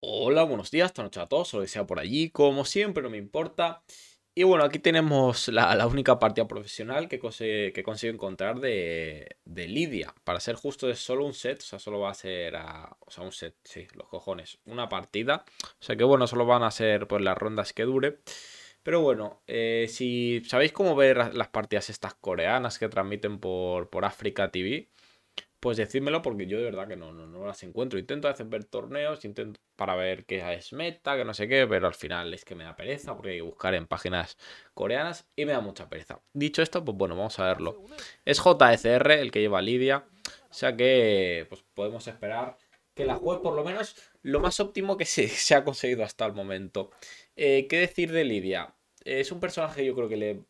Hola, buenos días, esta noche a todos, o que sea por allí, como siempre, no me importa. Y bueno, aquí tenemos la, única partida profesional que, consigo encontrar de, Lidia. Para ser justo, es solo un set, o sea, solo va a ser, o sea, un set, sí, los cojones, una partida. O sea que bueno, solo van a ser pues las rondas que dure. Pero bueno, eh, si sabéis cómo ver las partidas estas coreanas que transmiten por, Africa TV, pues decídmelo porque yo de verdad que no, no, las encuentro. Intento hacer ver torneos, intento para ver qué es meta, que no sé qué, pero al final es que me da pereza porque hay que buscar en páginas coreanas y me da mucha pereza. Dicho esto, pues bueno, vamos a verlo. Es JSR el que lleva Lidia, o sea que pues podemos esperar que la juegue por lo menos lo más óptimo que se, se ha conseguido hasta el momento. Eh, ¿Qué decir de Lidia? Es un personaje yo creo que le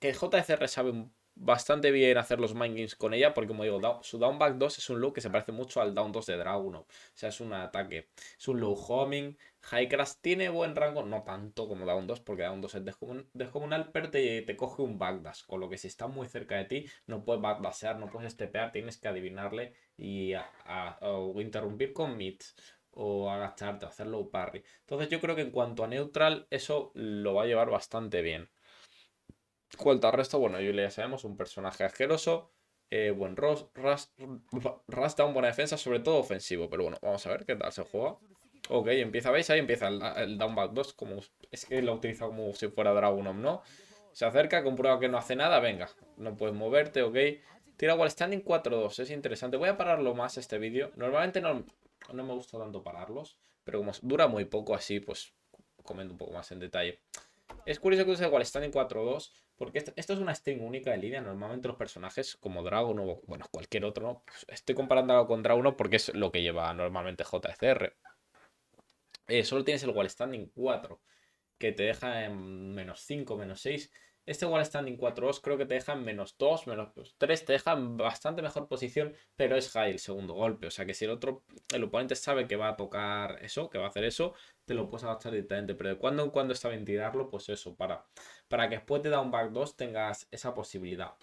que JSR sabe un bastante bien hacer los mind games con ella, porque como digo, su down back 2 es un look que se parece mucho al down 2 de Dragon. O sea, es un ataque. Es un low homing. High crash tiene buen rango, no tanto como down 2, porque down 2 es descomunal, pero te, te, coge un backdash. Con lo que si está muy cerca de ti, no puedes backdashear, no puedes stepear, tienes que adivinarle y o interrumpir con mids o agacharte o hacer low parry. Entonces yo creo que en cuanto a neutral, eso lo va a llevar bastante bien. Cuanto al resto, bueno, Julia ya sabemos, un personaje asqueroso. Eh, buen Ras, da una buena defensa, sobre todo ofensivo. Pero bueno, vamos a ver qué tal se juega. Ok, empieza, ¿veis? Ahí empieza el, el downback 2. Como, es que lo utiliza como si fuera Dragunov, ¿no? Se acerca, comprueba que no hace nada. Venga, no puedes moverte, ok. Tira wall standing 4-2, es interesante. Voy a pararlo más este vídeo. Normalmente no, no me gusta tanto pararlos. Pero como dura muy poco así, pues comento un poco más en detalle. Es curioso que use wall standing 4-2. Porque esto, es una string única de línea. Normalmente los personajes como Dragon o bueno, cualquier otro, ¿no? Pues estoy comparándolo con Dragon porque es lo que lleva normalmente JCR. Eh, solo tienes el wall standing 4, que te deja en menos 5, menos 6. Este wall standing 4-2 creo que te deja en menos 2, menos 3, te deja en bastante mejor posición, pero es high el segundo golpe. O sea que si el otro, el oponente sabe que va a tocar eso, que va a hacer eso, te lo puedes adaptar directamente. Pero de cuando en cuando está bien tirarlo, pues eso, para, para que después de down back 2 tengas esa posibilidad.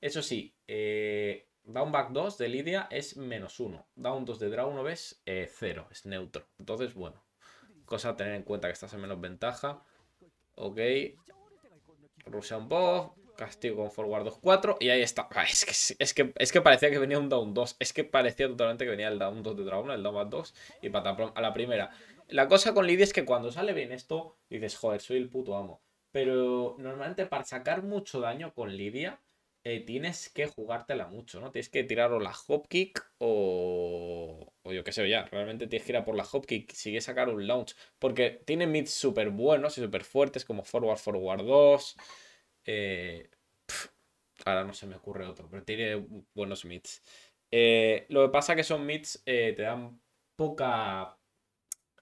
Eso sí, eh, down back 2 de Lidia es menos 1. Down 2 de Dragon 1 es 0, es neutro. Entonces, bueno, cosa a tener en cuenta que estás en menos ventaja. Ok, Russian Bow, castigo con forward 2-4 y ahí está. Ah, es, que, es, que, es que parecía que venía un down 2. Es que parecía totalmente que venía el down 2 de Dragon, el down 2 y pataprom a la primera. La cosa con Lidia es que cuando sale bien esto, dices, joder, soy el puto amo. Pero normalmente para sacar mucho daño con Lidia, eh, tienes que jugártela mucho, ¿no? Tienes que tirar o la hop kick o, o yo qué sé, ya. Realmente tienes que ir a por la hop kick si sacar un launch. Porque tiene mids súper buenos y súper fuertes como forward, forward 2. Eh, ahora no se me ocurre otro, pero tiene buenos mids. Eh, lo que pasa que son mids te dan poca...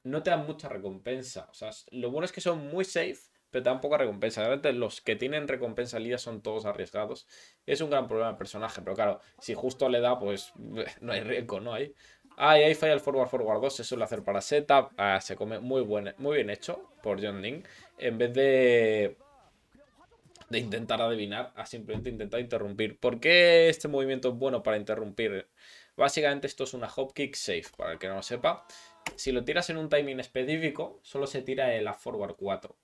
No te dan mucha recompensa. O sea, lo bueno es que son muy safe pero te dan poca recompensa. Los que tienen recompensa Lidia son todos arriesgados. Es un gran problema el personaje, pero claro, si justo le da, pues no hay riesgo, ¿no? Hay. Ah, y ahí falla el forward forward 2, se suele hacer para setup, ah, se come muy, buen, muy bien hecho por John Ning. En vez de, de intentar adivinar, a simplemente intentar interrumpir. ¿Por qué este movimiento es bueno para interrumpir? Básicamente esto es una hop kick safe, para el que no lo sepa. Si lo tiras en un timing específico, solo se tira el a forward 4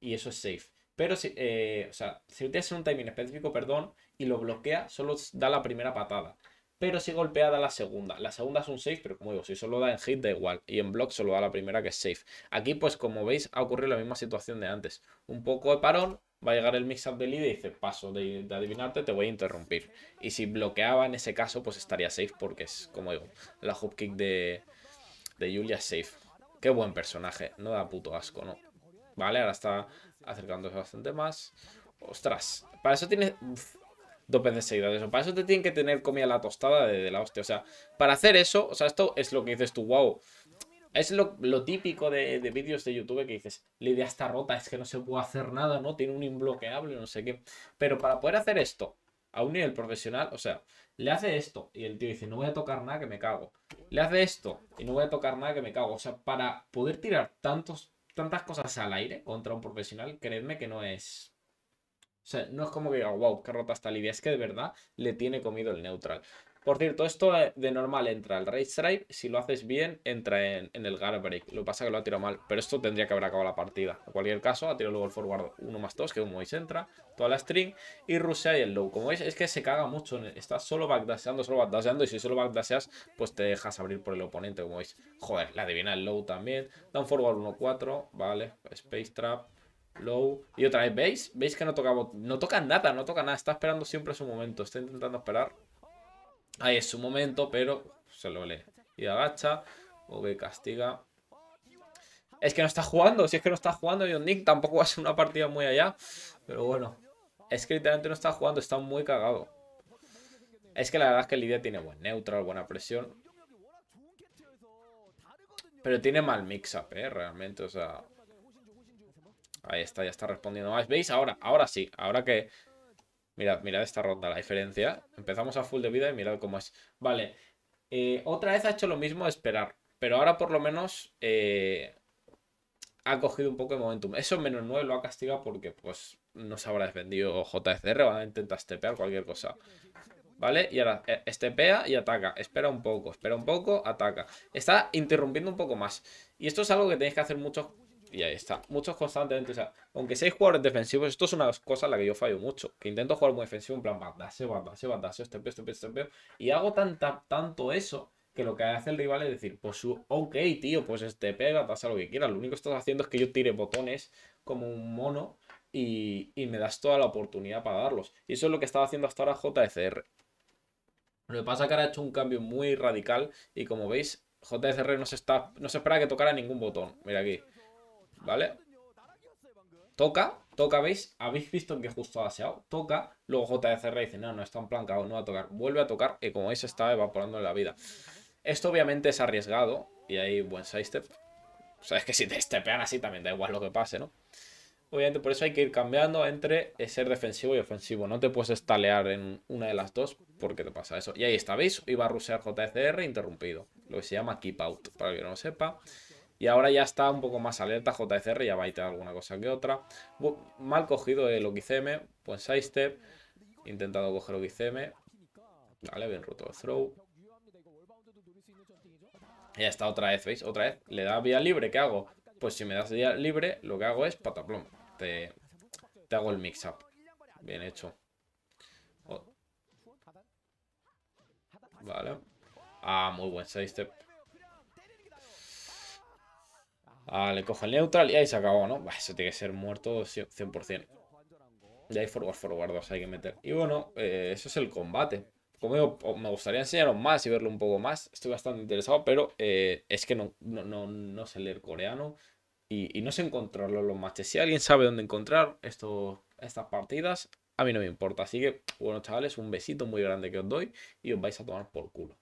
y eso es safe. Pero si, eh, o sea, si tienes un timing específico, perdón, y lo bloquea, solo da la primera patada. Pero si golpea, da la segunda. La segunda es un safe, pero como digo, si solo da en hit, da igual. Y en block solo da la primera, que es safe. Aquí, pues como veis, ha ocurrido la misma situación de antes. Un poco de parón, va a llegar el mix-up de lead y dice, paso de, adivinarte, te voy a interrumpir. Y si bloqueaba en ese caso, pues estaría safe, porque es, como digo, la hook kick de, de Julia es safe. Qué buen personaje, no da puto asco, ¿no? Vale, ahora está acercándose bastante más. Ostras, para eso tiene dos veces seguidas eso. Para eso te tienen que tener comida la tostada de, la hostia. O sea, para hacer eso, o sea, esto es lo que dices tú, wow. Es lo, típico de, vídeos de YouTube que dices, la idea está rota, es que no se puede hacer nada, ¿no? Tiene un imbloqueable, no sé qué. Pero para poder hacer esto a un nivel profesional, o sea, le hace esto y el tío dice, no voy a tocar nada que me cago. Le hace esto y no voy a tocar nada que me cago. O sea, para poder tirar tantos tantas cosas al aire contra un profesional, creedme que no es. O sea, no es como que diga, wow, qué rota está Lidia. Es que de verdad le tiene comido el neutral. Por cierto, esto de normal entra el Rage Drive. Si lo haces bien, entra en, el Guard. Lo que pasa es que lo ha tirado mal. Pero esto tendría que haber acabado la partida. En cualquier caso, ha tirado luego el forward 1 más 2, que como veis entra. Toda la string. Y rusea y el low. Como veis, es que se caga mucho. Estás solo backdasheando, solo backdasheando. Y si solo backdasheas, pues te dejas abrir por el oponente. Como veis, joder, la adivina el low también. Da un forward 1-4. Vale, Space Trap. Low. Y otra vez, ¿veis? ¿Veis que no toca, no toca nada? No toca nada. Está esperando siempre su momento. Está intentando esperar Ahí es su momento, pero se lo lee. Y agacha. Que castiga. Es que no está jugando. Si es que no está jugando, John Nick tampoco va a ser una partida muy allá. Pero bueno. Es que literalmente no está jugando. Está muy cagado. Es que la verdad es que Lidia tiene buen neutral, buena presión. Pero tiene mal mix-up, ¿eh? Realmente, o sea... Ahí está, ya está respondiendo más. ¿Veis? Ahora, ahora sí. Ahora que Mirad, mirad esta ronda, la diferencia. Empezamos a full de vida y mirad cómo es. Vale, eh, otra vez ha hecho lo mismo esperar. Pero ahora por lo menos eh, ha cogido un poco de momentum. Eso menos 9 lo ha castigado porque pues no se habrá defendido JCR. Van a intentar estepear cualquier cosa. ¿Vale? Y ahora eh, estepea y ataca. Espera un poco, espera un poco, ataca. Está interrumpiendo un poco más. Y esto es algo que tenéis que hacer mucho y ahí está. Muchos constantemente. O sea, aunque seis jugadores defensivos, esto es una cosa en la que yo fallo mucho. Que intento jugar muy defensivo, en plan, bandase, bandase, bandase, este este este Y hago tanta, tanto eso que lo que hace el rival es decir, pues ok, tío, pues este pega, pasa lo que quieras. Lo único que estás haciendo es que yo tire botones como un mono y, y me das toda la oportunidad para darlos. Y eso es lo que estaba haciendo hasta ahora JCR. Lo que pasa es que ahora ha hecho un cambio muy radical y como veis, JCR no se, está, no se espera que tocara ningún botón. Mira aquí. ¿Vale? Toca, toca, ¿veis? Habéis visto que justo ha daseado. Toca, luego JCR dice, no, no está en plancado, no va a tocar. Vuelve a tocar y como veis está evaporando la vida. Esto obviamente es arriesgado y hay buen sidestep. O sea, es que si te stepean así también da igual lo que pase, ¿no? Obviamente por eso hay que ir cambiando entre ser defensivo y ofensivo. No te puedes estalear en una de las dos porque te pasa eso. Y ahí está, ¿veis? Iba a rusear JCR interrumpido. Lo que se llama keep out, para que no lo sepa. Y ahora ya está un poco más alerta JCR, ya va a ir alguna cosa que otra. Mal cogido el Okizeme, buen sidestep. Intentado coger Okizeme. Vale, bien roto el throw. Ya está otra vez, ¿veis? Otra vez. Le da vía libre, ¿qué hago? Pues si me das vía libre, lo que hago es pataplom. Te, te hago el mix-up. Bien hecho. Vale. Ah, muy buen sidestep. Ah, le coge el neutral y ahí se acabó, ¿no? eso tiene que ser muerto 100%. Y ahí forward, forward 2 hay que meter. Y bueno, eh, eso es el combate. Como me gustaría enseñaros más y verlo un poco más. Estoy bastante interesado, pero eh, es que no, no, no, sé leer coreano y, no sé encontrarlo en los matches. Si alguien sabe dónde encontrar esto, estas partidas, a mí no me importa. Así que, bueno, chavales, un besito muy grande que os doy y os vais a tomar por culo.